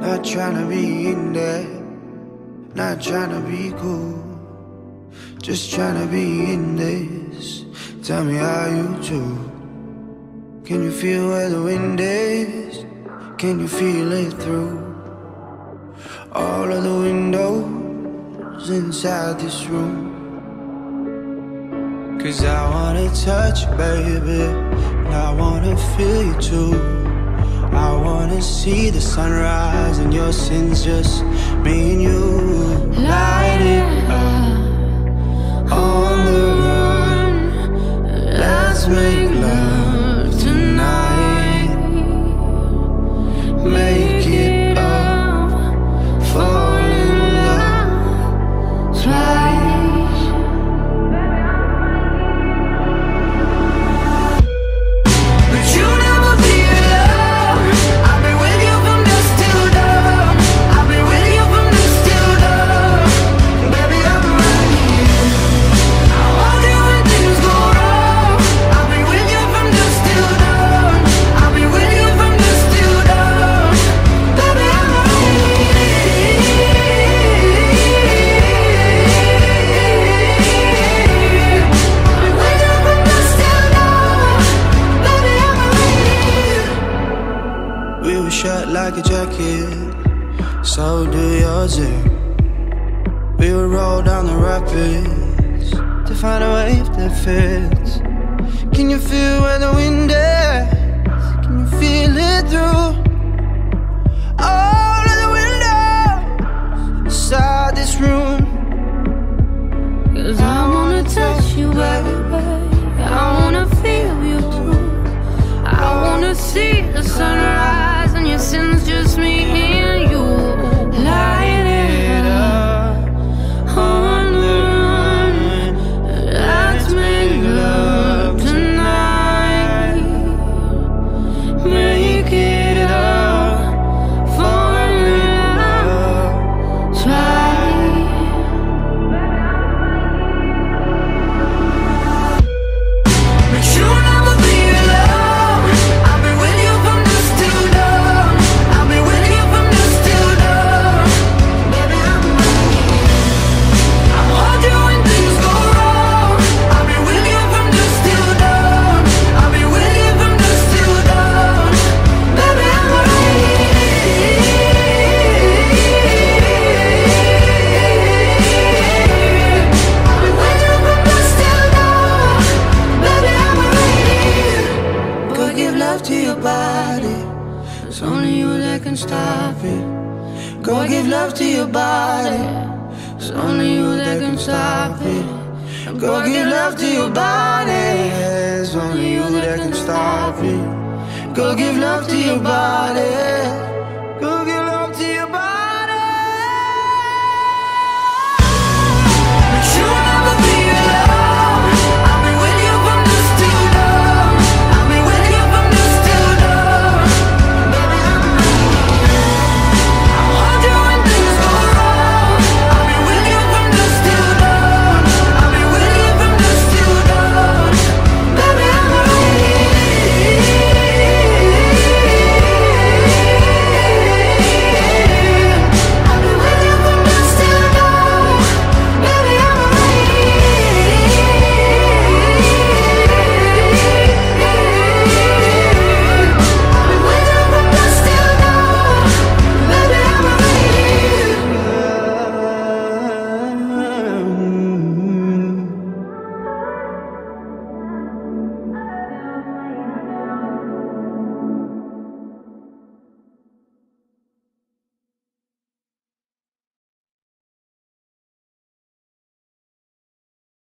Not trying to be in there, not trying to be cool. Just trying to be in this. Tell me how you do. Can you feel where the wind is? Can you feel it through all of the windows inside this room? Cause I wanna touch you, baby, and I wanna feel you too. I wanna see the sunrise and your sins just me and you. Like a jacket, so do yours. Yeah. We would roll down the rapids to find a wave that fits. Can you feel where the wind is? Can you feel it through all of the windows inside this room? Cause I wanna touch you, baby. I wanna feel you too. I wanna see the sunrise your body. It's only you that can stop it. Go give love to your body. It's only you that can stop it. Go give love to your body. It's only you that can stop it. Go give love to your body.